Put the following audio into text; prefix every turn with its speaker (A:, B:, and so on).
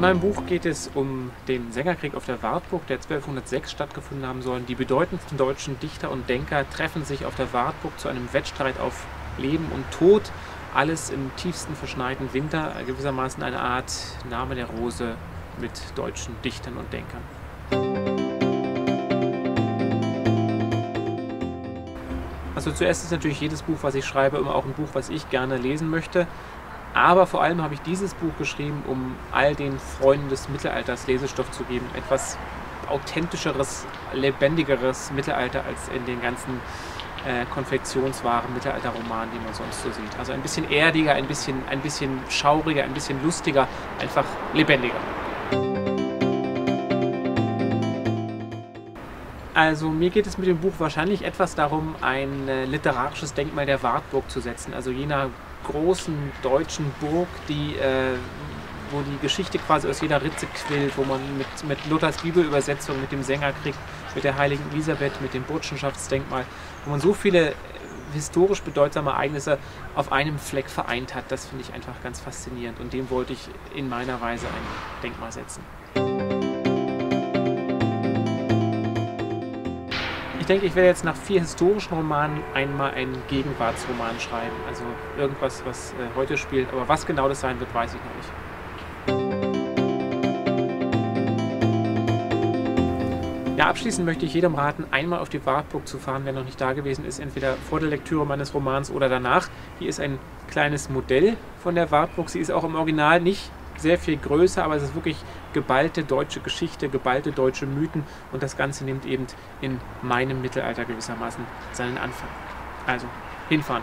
A: meinem Buch geht es um den Sängerkrieg auf der Wartburg, der 1206 stattgefunden haben soll. Die bedeutendsten deutschen Dichter und Denker treffen sich auf der Wartburg zu einem Wettstreit auf Leben und Tod. Alles im tiefsten verschneiten Winter, gewissermaßen eine Art Name der Rose mit deutschen Dichtern und Denkern. Also zuerst ist natürlich jedes Buch, was ich schreibe, immer auch ein Buch, was ich gerne lesen möchte. Aber vor allem habe ich dieses Buch geschrieben, um all den Freunden des Mittelalters Lesestoff zu geben. Etwas authentischeres, lebendigeres Mittelalter als in den ganzen äh, Konfektionswaren, Mittelalterromanen, die man sonst so sieht. Also ein bisschen erdiger, ein bisschen, ein bisschen schauriger, ein bisschen lustiger, einfach lebendiger. Also mir geht es mit dem Buch wahrscheinlich etwas darum, ein äh, literarisches Denkmal der Wartburg zu setzen. Also jener großen deutschen Burg, die, äh, wo die Geschichte quasi aus jeder Ritze quillt, wo man mit, mit Luthers Bibelübersetzung, mit dem Sängerkrieg, mit der heiligen Elisabeth, mit dem Burschenschaftsdenkmal, wo man so viele historisch bedeutsame Ereignisse auf einem Fleck vereint hat. Das finde ich einfach ganz faszinierend und dem wollte ich in meiner Weise ein Denkmal setzen. Denke, ich werde jetzt nach vier historischen Romanen einmal einen Gegenwartsroman schreiben. Also irgendwas, was äh, heute spielt. Aber was genau das sein wird, weiß ich noch nicht. Ja, abschließend möchte ich jedem raten, einmal auf die Wartburg zu fahren, wer noch nicht da gewesen ist, entweder vor der Lektüre meines Romans oder danach. Hier ist ein kleines Modell von der Wartburg. Sie ist auch im Original nicht sehr viel größer, aber es ist wirklich geballte deutsche Geschichte, geballte deutsche Mythen und das Ganze nimmt eben in meinem Mittelalter gewissermaßen seinen Anfang. Also hinfahren.